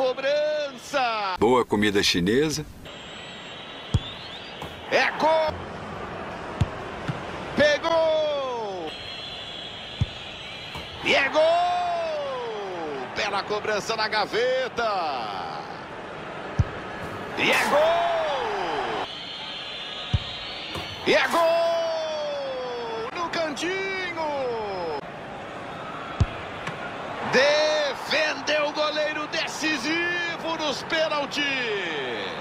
cobrança. Boa comida chinesa. É gol. Pegou. E é gol. Pela cobrança na gaveta. E é gol. E é gol. No cantinho. Pênalti. pênaltis.